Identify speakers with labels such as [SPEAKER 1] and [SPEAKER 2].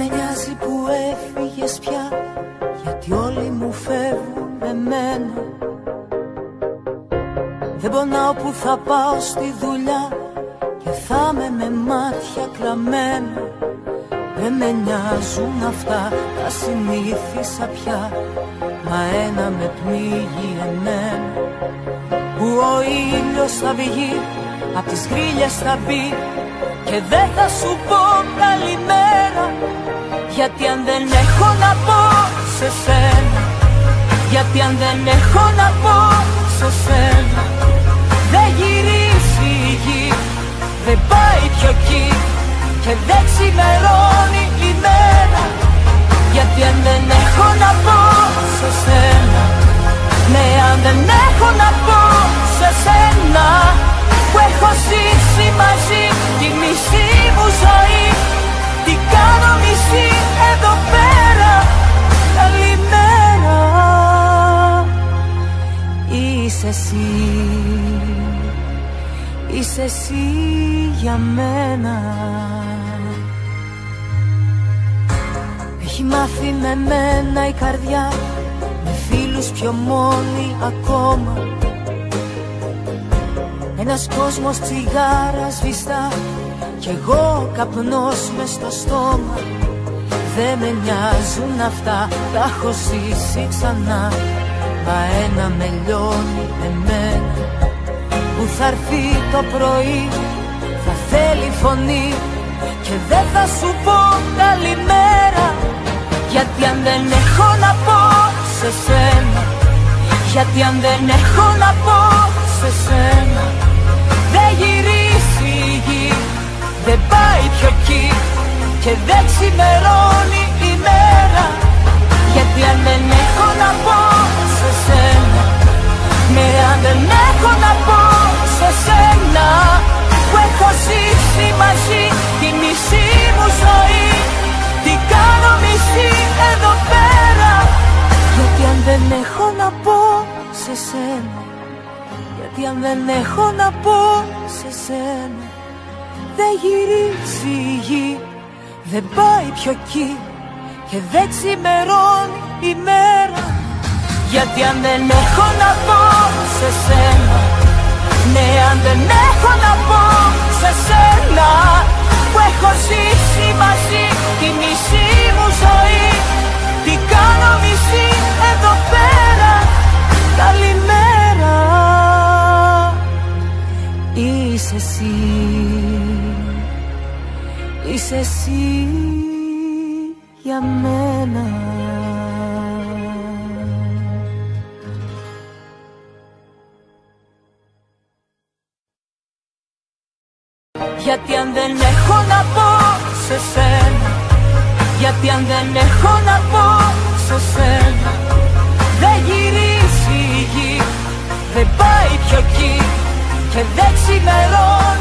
[SPEAKER 1] έτσι που έφυγες πια Γιατί όλοι μου φεύγουν με μένα. Δεν πονάω που θα πάω στη δουλειά Και θα με με μάτια κλαμμένα. Δεν με νοιάζουν αυτά, τα συνήθισα πια Μα ένα με πνίγει εμένα. Που ο ήλιος θα βγει, απ' τις γρίλες θα μπει και δεν θα σου πω καλημέρα Γιατί αν δεν έχω να πω σε σένα Γιατί αν δεν έχω να πω σε σένα Δεν γυρίσει η γη Δεν πάει πιο εκεί Και δεν ξημερώνει η μέρα. Γιατί αν δεν έχω να πω σε σένα Ναι αν δεν έχω να πω σε σένα που έχω ζήσει μαζί τη μισή εσύ. Είσαι εσύ για μένα. Έχει μάθει με μένα η καρδιά Με φίλους πιο μόνοι ακόμα. Ένας κόσμος τσιγάρας σβηστά Κι εγώ καπνός μες στο στόμα. Δεν με νοιάζουν αυτά Τα έχω ζήσει ξανά Μα ένα με λιώνει εμένα Που θα έρθει το πρωί Θα θέλει φωνή Και δεν θα σου πω καλημέρα Γιατί αν δεν έχω να πω σε σένα Γιατί αν δεν έχω να πω σε σένα δεν γυρίσει η γη Δεν πάει πιο εκεί Και δεν ξημερώνει η μέρα Γιατί αν έχω να πω σε σένα. Γιατί αν δεν έχω να πω σε σένα Δεν γυρίζει η γη Δεν πάει πιο εκεί Και δεν ξημερώνει η μέρα. Γιατί αν δεν έχω να πω σε σένα Ναι αν δεν έχω να πω εσύ. Είσαι εσύ για μένα. Γιατί αν δεν έχω να πω σε σένα Γιατί αν δεν έχω να πω cielo.